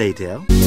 later.